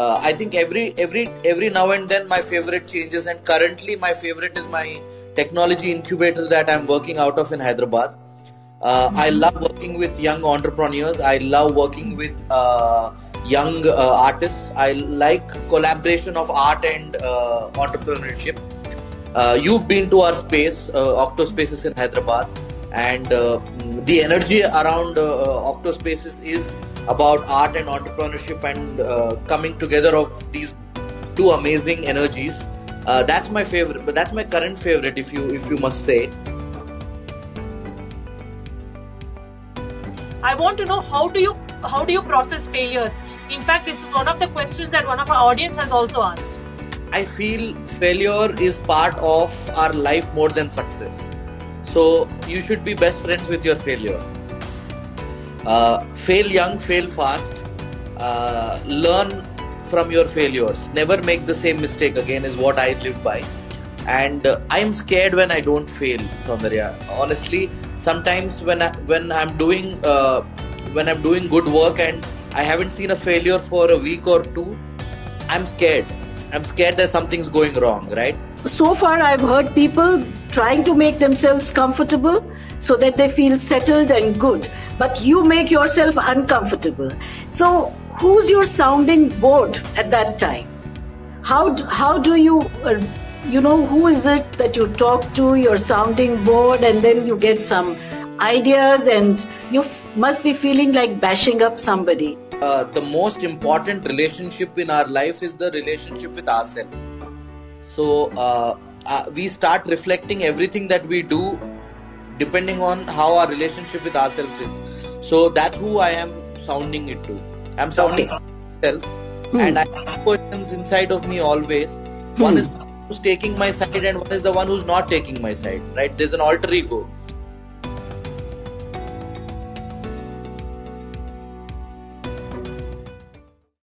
uh, I think every every every now and then my favorite changes, and currently my favorite is my technology incubator that I'm working out of in Hyderabad. Uh, I love working with young entrepreneurs. I love working with uh, young uh, artists. I like collaboration of art and uh, entrepreneurship. Uh, you've been to our space, uh, Octospaces in Hyderabad, and uh, the energy around uh, Octospaces is about art and entrepreneurship and uh, coming together of these two amazing energies. Uh, that's my favorite, but that's my current favorite, if you if you must say. I want to know how do you how do you process failure? In fact, this is one of the questions that one of our audience has also asked. I feel failure is part of our life more than success. So you should be best friends with your failure. Uh, fail young, fail fast. Uh, learn from your failures. Never make the same mistake again is what I live by. And uh, I'm scared when I don't fail, Saundarya. Honestly, sometimes when I when I'm doing uh, when I'm doing good work and I haven't seen a failure for a week or two, I'm scared. I'm scared that something's going wrong, right? So far, I've heard people trying to make themselves comfortable so that they feel settled and good. But you make yourself uncomfortable. So, who's your sounding board at that time? How, how do you, uh, you know, who is it that you talk to, your sounding board, and then you get some ideas and you must be feeling like bashing up somebody. Uh, the most important relationship in our life is the relationship with ourselves. So uh, uh, we start reflecting everything that we do depending on how our relationship with ourselves is. So that's who I am sounding it to. I'm sounding Okay. myself, Hmm. and I have questions inside of me always. One Hmm. is who's taking my side, and one is the one who's not taking my side. Right? There's an alter ego.